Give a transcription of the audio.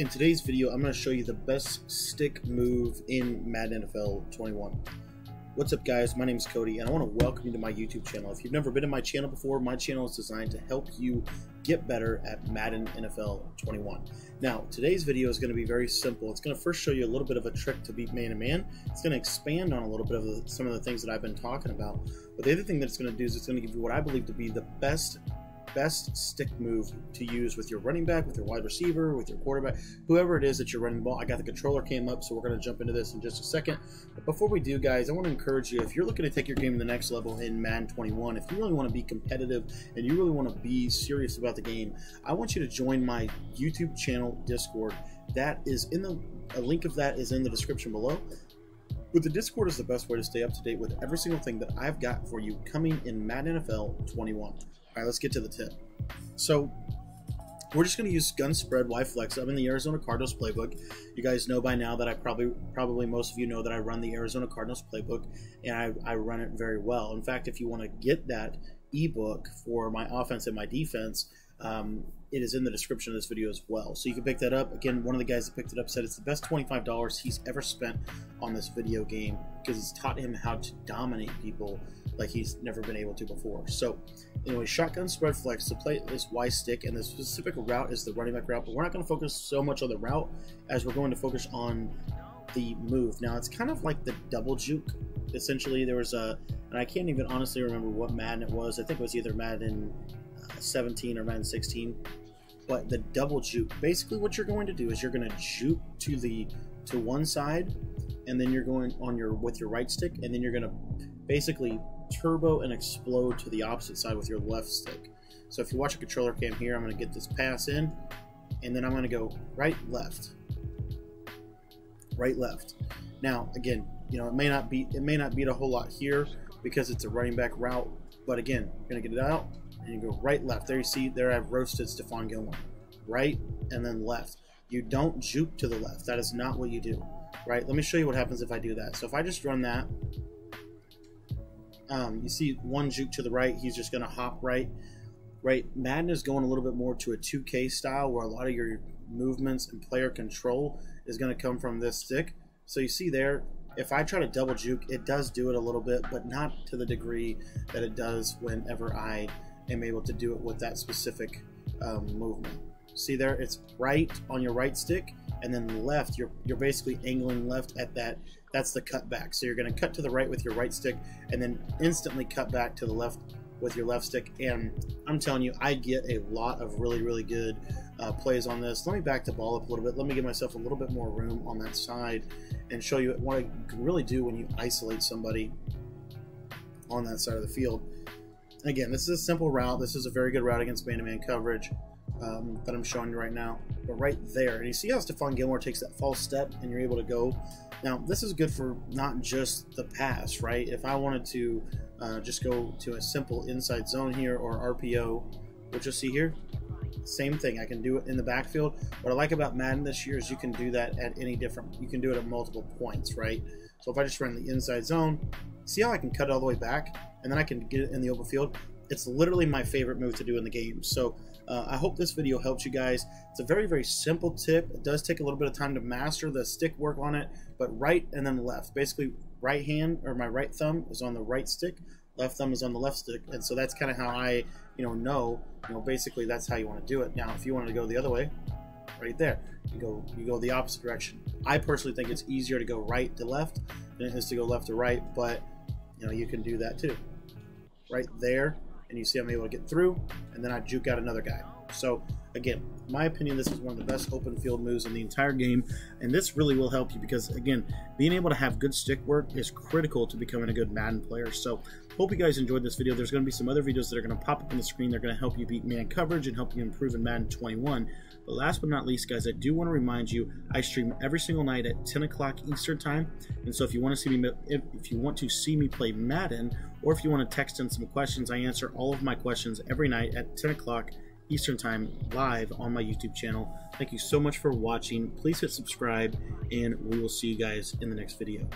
In today's video, I'm going to show you the best stick move in Madden NFL 21. What's up guys, my name is Cody and I want to welcome you to my YouTube channel. If you've never been to my channel before, my channel is designed to help you get better at Madden NFL 21. Now, today's video is going to be very simple. It's going to first show you a little bit of a trick to beat man-to-man. -man. It's going to expand on a little bit of the, some of the things that I've been talking about. But the other thing that it's going to do is it's going to give you what I believe to be the best best stick move to use with your running back, with your wide receiver, with your quarterback, whoever it is that you're running the ball. I got the controller came up, so we're going to jump into this in just a second. But before we do, guys, I want to encourage you if you're looking to take your game to the next level in Madden 21, if you really want to be competitive and you really want to be serious about the game, I want you to join my YouTube channel Discord. That is in the a link of that is in the description below. But the Discord is the best way to stay up to date with every single thing that I've got for you coming in Madden NFL 21. All right, let's get to the tip. So we're just going to use gun spread Y flex. I'm in the Arizona Cardinals playbook. You guys know by now that I probably, probably most of you know that I run the Arizona Cardinals playbook, and I, I run it very well. In fact, if you want to get that ebook for my offense and my defense, um, it is in the description of this video as well. So you can pick that up. Again, one of the guys that picked it up said it's the best $25 he's ever spent on this video game because it's taught him how to dominate people like he's never been able to before. So anyway, shotgun spread flex. The play is Y stick, and the specific route is the running back route. But we're not going to focus so much on the route as we're going to focus on the move. Now it's kind of like the double juke. Essentially, there was a, and I can't even honestly remember what Madden it was. I think it was either Madden 17 or Madden 16. But the double juke, basically what you're going to do is you're going to juke to the to one side, and then you're going on your with your right stick, and then you're going to basically turbo and explode to the opposite side with your left stick. So if you watch a controller cam here, I'm going to get this pass in, and then I'm going to go right left, right left. Now again, you know it may not be it may not beat a whole lot here because it's a running back route, but again, you're going to get it out, and you go right, left. There you see, there I've roasted Stephon Gilmore. Right and then left. You don't juke to the left. That is not what you do. Right? Let me show you what happens if I do that. So if I just run that, um, you see one juke to the right, he's just going to hop right. Right? Madden is going a little bit more to a 2K style where a lot of your movements and player control is going to come from this stick. So you see there, if I try to double juke, it does do it a little bit, but not to the degree that it does whenever I am able to do it with that specific um, movement. See there, it's right on your right stick, and then left, you're, you're basically angling left at that. That's the cut back. So you're going to cut to the right with your right stick, and then instantly cut back to the left with your left stick. And I'm telling you, I get a lot of really, really good uh, plays on this. Let me back the ball up a little bit. Let me give myself a little bit more room on that side and show you what I can really do when you isolate somebody on that side of the field again, this is a simple route. This is a very good route against man-to-man coverage um, that I'm showing you right now. But right there, and you see how Stephon Gilmore takes that false step and you're able to go. Now, this is good for not just the pass, right? If I wanted to uh, just go to a simple inside zone here or RPO, which you'll see here, same thing. I can do it in the backfield. What I like about Madden this year is you can do that at any different, you can do it at multiple points, right? So if I just run the inside zone, see how I can cut all the way back? and then I can get it in the open field. It's literally my favorite move to do in the game. So uh, I hope this video helps you guys. It's a very, very simple tip. It does take a little bit of time to master the stick work on it, but right and then left. Basically, right hand or my right thumb is on the right stick, left thumb is on the left stick, and so that's kind of how I, you know, know. You know, basically that's how you want to do it. Now, if you want to go the other way, right there, you go you go the opposite direction. I personally think it's easier to go right to left than it is to go left to right, but you know you can do that too right there, and you see I'm able to get through, and then I juke out another guy. So again, my opinion, this is one of the best open field moves in the entire game, and this really will help you because again, being able to have good stick work is critical to becoming a good Madden player. So hope you guys enjoyed this video. There's going to be some other videos that are going to pop up on the screen. They're going to help you beat man coverage and help you improve in Madden 21. But last but not least, guys, I do want to remind you, I stream every single night at 10 o'clock Eastern time. And so if you want to see me, if, if you want to see me play Madden, or if you want to text in some questions, I answer all of my questions every night at 10 o'clock Eastern Time live on my YouTube channel. Thank you so much for watching. Please hit subscribe, and we will see you guys in the next video.